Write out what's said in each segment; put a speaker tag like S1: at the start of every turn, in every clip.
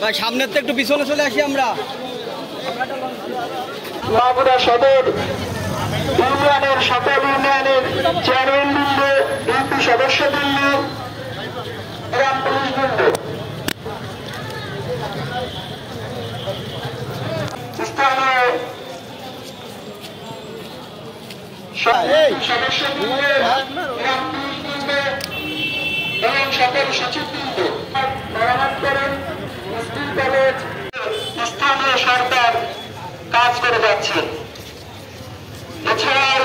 S1: ভাই সামনের তো একটু পিছনে চলে আসি আমরা।
S2: মাগুরা সদর ইউনিয়নের সকল ইউনিয়নের চেয়ারম্যান বৃন্দ ইউপি সদস্য বৃন্দ গ্রাম পুলিশ বৃন্দ। স্থানীয় সদস্য গ্রাম এবং সকল সচিব বৃন্দ মেরামত করেন স্কুল কলেজ স্থানীয় সরকার কাজ করে যাচ্ছে। এছাড়াও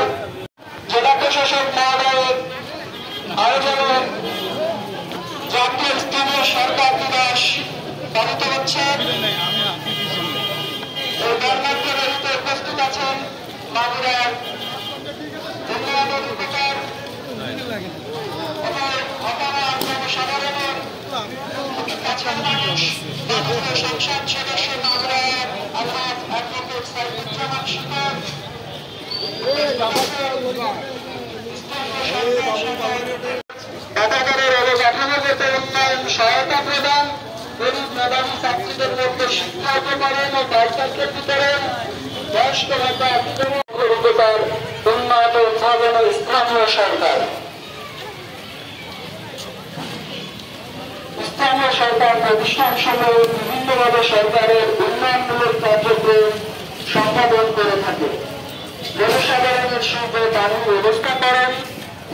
S2: জেলা প্রশাসক মহোদয়ের আয়োজনে জাতীয় স্থানীয় সরকার দিবস পালিত হচ্ছে। উপস্থিত আছেন মাগুরার উন্নয়নের উপকার অপারা জনসাধারণের কাছের মানুষ মাগুরা সংসদ সদস্য মাগুরার আলহাজ অ্যাডভোকেট সাইদুজ্জামান শিকর কারাগারের অবকাঠামোগত উন্নয়ন সহায়তা প্রদান গরিব মেধাবী ছাত্রীদের মধ্যে শিক্ষা উপকরণ ও বাইসাইকেল বিতরণ বয়স্ক ভাতা অধিকার উন্নয়ন উদ্ভাবন স্থানীয় সরকার স্থানীয় সরকার প্রতিষ্ঠান সমূহ বিভিন্নভাবে সরকারের উন্নয়নমূলক কার্যক্রম সম্পাদন করে থাকে। জনসাধারণের সঙ্গে পানি ব্যবস্থাকরণ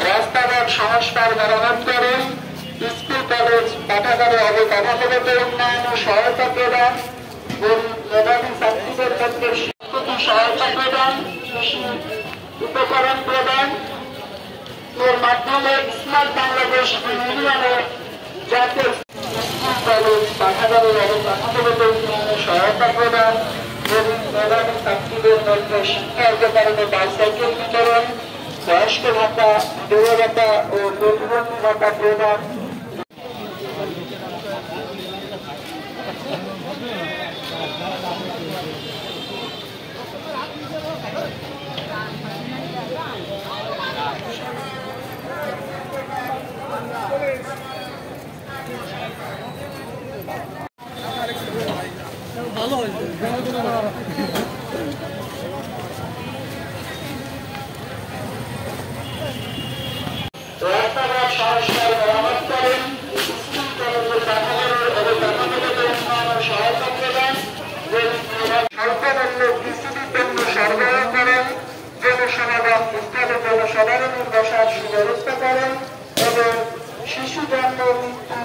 S2: রাস্তাঘাট সংস্কার মেরামতকরণ স্কুল, কলেজ, পাঠাগারে অবকাঠামোগত উন্নয়ন ও সহায়তা প্রদান উপকরণ প্রদান সহায়তা প্রদান গরিব মেধাবী ছাত্রীদের মধ্যে শিক্ষা উপকরণে বাইসাইকেল বিতরণ বয়স্ক ভাতা বিধবা ভাতা ও প্রতিবন্ধী ভাতা প্রদান রাস্তাঘাট সংস্কার মেরামত করেন স্কুল কলেজের কাঠামোর অবকাঠামোগত উন্নয়ন ও সহায়তা প্রদান স্বল্পমূল্যে সুব্যবস্থা করেন এবং শিশু জন্ম মৃত্যু